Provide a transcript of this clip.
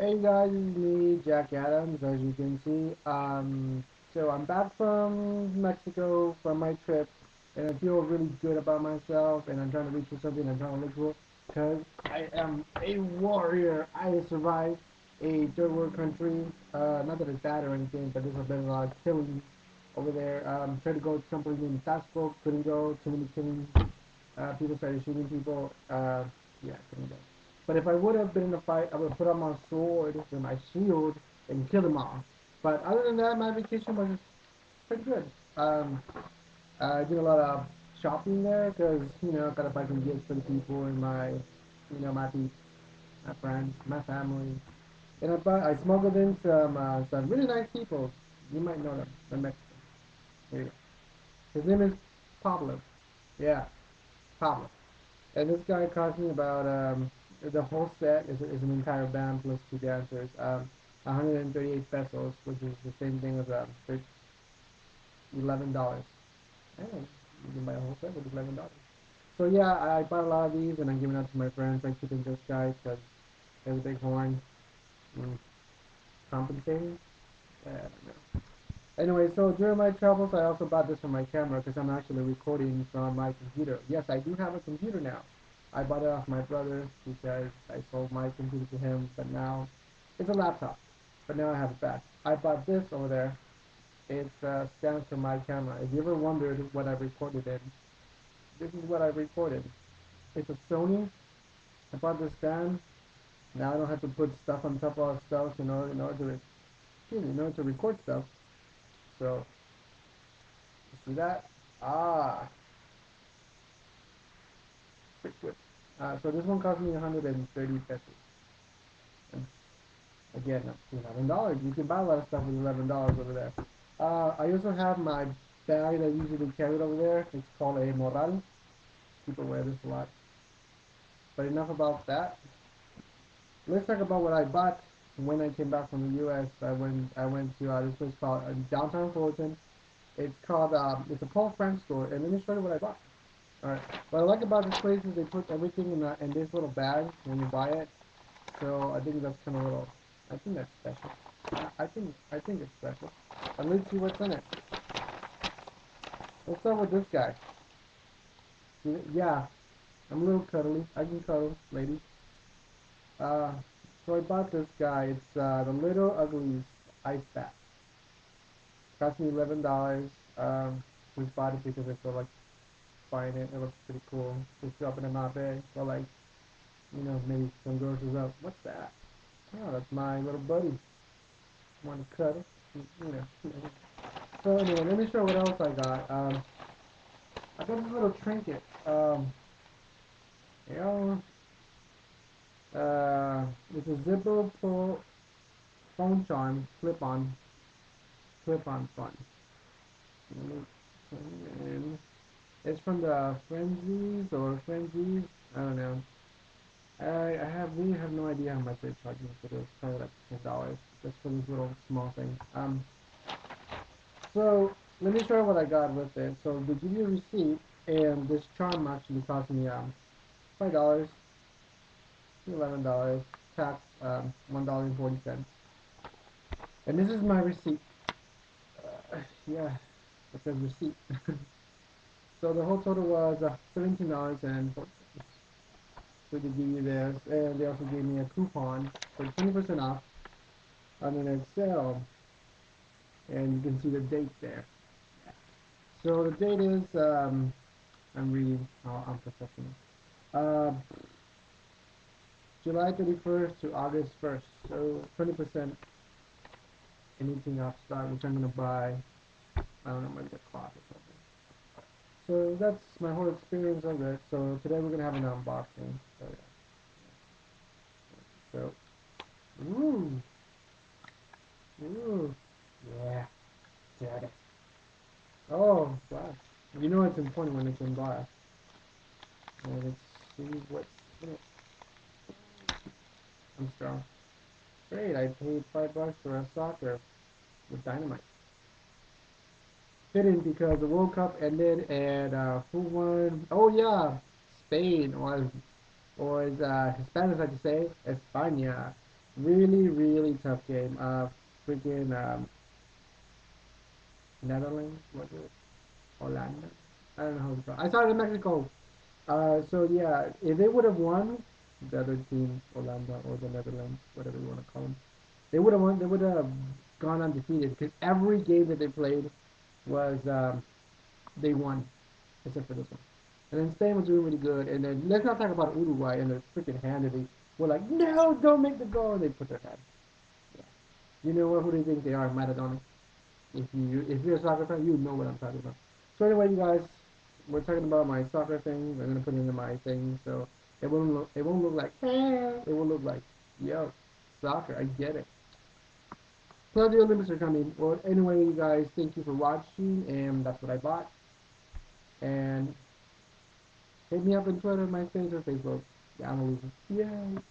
Hey guys, it's me, Jack Adams, as you can see. Um, so I'm back from Mexico from my trip, and I feel really good about myself, and I'm trying to reach for something, I'm trying to look for, because I am a warrior. I survived a third world country, uh, not that it's bad or anything, but there's been a lot of killing over there. Um, tried to go to someplace named Taxco, couldn't go, too many killings, uh, people started shooting people, uh, yeah, couldn't go. But if I would have been in a fight, I would have put on my sword and my shield and killed them all. But other than that, my vacation was pretty good. Um, I did a lot of shopping there because, you know, I gotta buy some gifts for the people and my, you know, my my friends, my family. And I bought, I smuggled in some, uh, some really nice people. You might know them. They're Mexican. His name is Pablo. Yeah, Pablo. And this guy cost me about, um, the whole set is, is an entire band plus two dancers. Um, 138 pesos, which is the same thing as um, eleven dollars. you can buy a whole set with eleven dollars. So yeah, I bought a lot of these and I'm giving out to my friends. I keep them just guys because have a big horn. Mm. Compensating? I know. Anyway, so during my travels, I also bought this for my camera because I'm actually recording from my computer. Yes, I do have a computer now. I bought it off my brother because I sold my computer to him, but now it's a laptop. But now I have it back. I bought this over there. It uh, stands for my camera. If you ever wondered what I recorded in, this is what I recorded. It's a Sony. I bought this stand. Now I don't have to put stuff on top of stuff in order, in order to, excuse me, in order to record stuff. So, see that? Ah, Uh, so this one cost me 130 pesos. Again, $11. You can buy a lot of stuff with $11 over there. Uh, I also have my bag that I usually carry over there. It's called a morral. People wear this a lot. But enough about that. Let's talk about what I bought when I came back from the U.S. I went I went to uh, this place called uh, downtown Fullerton. It's called um, it's a Paul Frank store, and let me show you what I bought. Alright. What I like about this place is they put everything in, the, in this little bag when you buy it. So I think that's kind of little. I think that's special. I, I think I think it's special. And let's see what's in it. Let's start with this guy. Yeah, I'm a little cuddly. I can cuddle, ladies. Uh, so I bought this guy. It's uh, the Little Uglies Ice Bath. Cost me eleven dollars. Um, just bought it because I feel like buying it. It looks pretty cool. Just dropping bag. So like, you know, maybe some girls is up. What's that? Oh, that's my little buddy. Want to cut it? You know. So anyway, let me show what else I got. Um, I got this little trinket. Um, you know, uh, it's a zipper pull phone charm clip-on, clip-on fun. It's from the Frenzies or Frenzies. I don't know. I, I have really have no idea how much they're charging for this. Probably like ten dollars just for this little small thing. Um. So let me show you what I got with it. So they give you a receipt, and this charm actually cost me um five dollars, eleven dollars, tax um one dollar and forty cents. And this is my receipt. Uh, yeah, it says receipt. So the whole total was uh, seventeen dollars they give you this, and they also gave me a coupon for twenty percent off on an Excel, and you can see the date there. So the date is um, I'm reading. Oh, I'm professional. Uh, July 31st to August 1st. So 20% anything off stock, which I'm gonna buy. I don't know, maybe a cloth or something. So that's my whole experience of it. So today we're gonna have an unboxing. So yeah. So, ooh, ooh, yeah, got. Oh, wow. You know it's important when it's in glass. Let's see what's in it. I'm strong. Great, I paid five bucks for a soccer with dynamite fitting because the World Cup ended and uh, who won? Oh yeah, Spain or or as uh, Hispanics like to say, España Really, really tough game. Uh, freaking um, Netherlands, was it? Holanda? I don't know how it's called. I saw it in Mexico. Uh, so yeah, if they would have won, the other team, Holanda or the Netherlands, whatever you want to call them, they would have won. They would have gone undefeated because every game that they played was um, they won, except for this one. And then Spain was doing really good. And then let's not talk about Uruguay and their freaking hand that they were like, no, don't make the goal. And they put their hand. Yeah. You know what? Who do you think they are? Maradona. If you if you're a soccer fan, you know what I'm talking about. So anyway, you guys, we're talking about my soccer thing. I'm gonna put it into my thing, so it won't look it won't look like it will look like yo soccer. I get it. Plus the Olympics are coming. Well, anyway, you guys, thank you for watching, and that's what I bought. And hit me up on Twitter, MySpace, or Facebook. Yeah, I'm a loser. Yay!